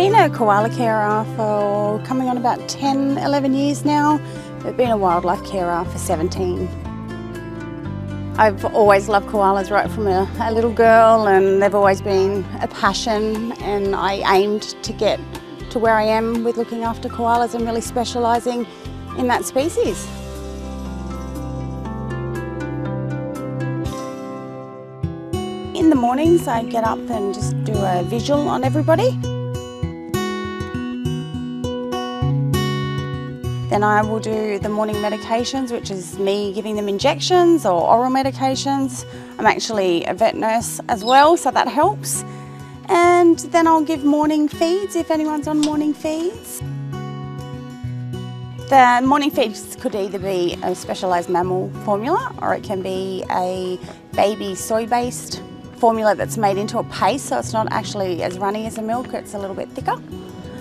been a koala carer for coming on about 10, 11 years now. I've been a wildlife carer for 17. I've always loved koalas right from a, a, little girl and they've always been a passion and I aimed to get to where I am with looking after koalas and really specialising in that species. In the mornings I get up and just do a visual on everybody. Then I will do the morning medications, which is me giving them injections or oral medications. I'm actually a vet nurse as well, so that helps. And then I'll give morning feeds if anyone's on morning feeds. The morning feeds could either be a specialised mammal formula or it can be a baby soy-based formula that's made into a paste so it's not actually as runny as a milk, it's a little bit thicker.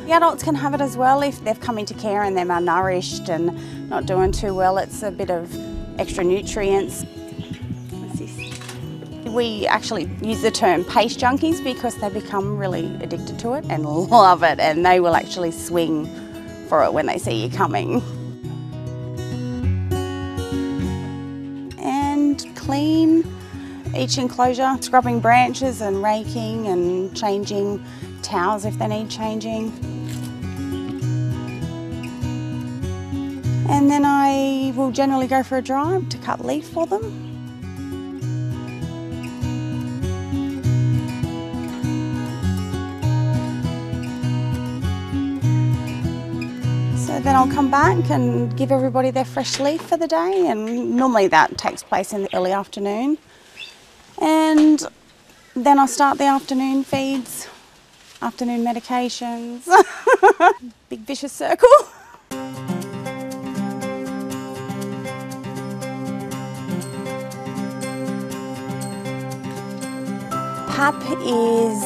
The adults can have it as well if they've come into care and they're malnourished and not doing too well. It's a bit of extra nutrients. We actually use the term paste junkies because they become really addicted to it and love it and they will actually swing for it when they see you coming. And clean each enclosure, scrubbing branches and raking and changing towels if they need changing. And then I will generally go for a drive to cut leaf for them. So then I'll come back and give everybody their fresh leaf for the day and normally that takes place in the early afternoon. And then I'll start the afternoon feeds, afternoon medications. Big vicious circle. Pap is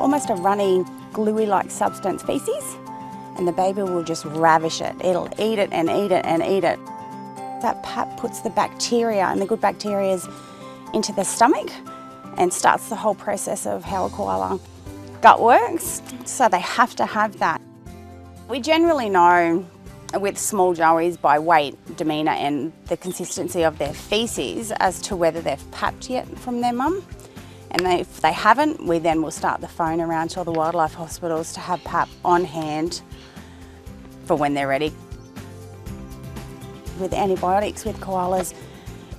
almost a runny, gluey-like substance feces and the baby will just ravish it. It'll eat it and eat it and eat it. That pap puts the bacteria and the good bacteria into the stomach and starts the whole process of how a koala gut works. So they have to have that. We generally know with small joeys by weight, demeanour and the consistency of their faeces as to whether they've papped yet from their mum. And they, if they haven't, we then will start the phone around to all the wildlife hospitals to have PAP on hand for when they're ready. With antibiotics with koalas,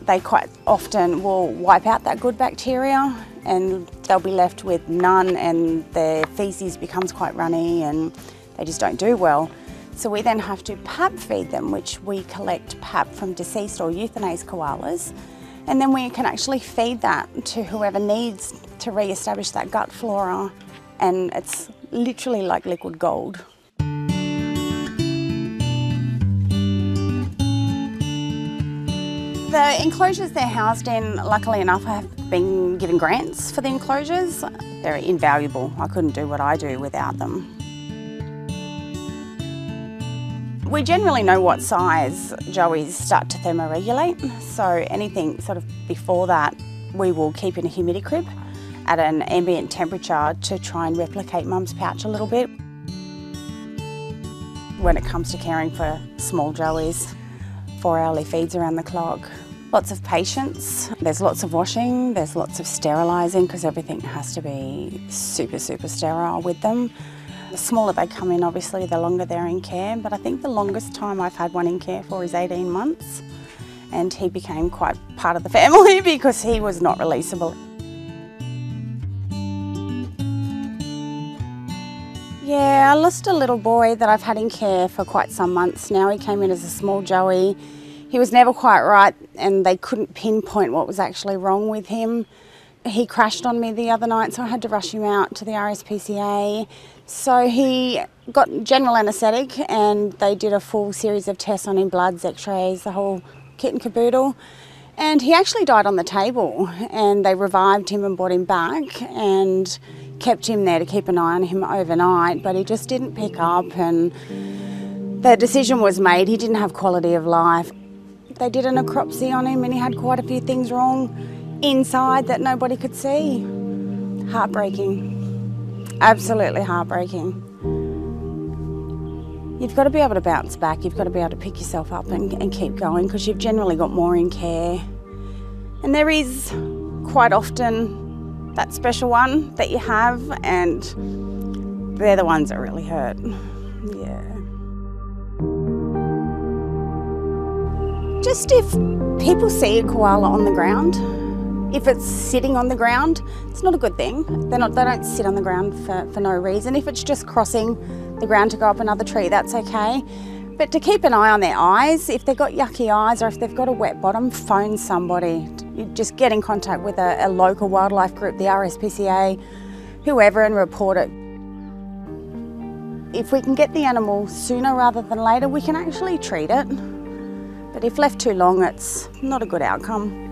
they quite often will wipe out that good bacteria and they'll be left with none and their faeces becomes quite runny and they just don't do well. So we then have to PAP feed them, which we collect PAP from deceased or euthanized koalas and then we can actually feed that to whoever needs to re-establish that gut flora and it's literally like liquid gold. The enclosures they're housed in, luckily enough, I have been given grants for the enclosures. They're invaluable. I couldn't do what I do without them. We generally know what size joeys start to thermoregulate, so anything sort of before that we will keep in a humidity crib at an ambient temperature to try and replicate mum's pouch a little bit. When it comes to caring for small joeys, four hourly feeds around the clock. Lots of patience, there's lots of washing, there's lots of sterilising because everything has to be super, super sterile with them. The smaller they come in, obviously, the longer they're in care, but I think the longest time I've had one in care for is 18 months. And he became quite part of the family because he was not releasable. Yeah, I lost a little boy that I've had in care for quite some months now. He came in as a small joey. He was never quite right and they couldn't pinpoint what was actually wrong with him. He crashed on me the other night so I had to rush him out to the RSPCA. So he got general anaesthetic and they did a full series of tests on him, bloods, x-rays, the whole kit and caboodle. And he actually died on the table and they revived him and brought him back and kept him there to keep an eye on him overnight, but he just didn't pick up and the decision was made. He didn't have quality of life. They did a necropsy on him and he had quite a few things wrong inside that nobody could see. Heartbreaking. Absolutely heartbreaking. you've got to be able to bounce back, you've got to be able to pick yourself up and, and keep going because you've generally got more in care. And there is quite often that special one that you have, and they're the ones that really hurt. Yeah. Just if people see a koala on the ground, if it's sitting on the ground, it's not a good thing. They're not, they don't sit on the ground for, for no reason. If it's just crossing the ground to go up another tree, that's okay. But to keep an eye on their eyes, if they've got yucky eyes or if they've got a wet bottom, phone somebody. Just get in contact with a, a local wildlife group, the RSPCA, whoever, and report it. If we can get the animal sooner rather than later, we can actually treat it. But if left too long, it's not a good outcome.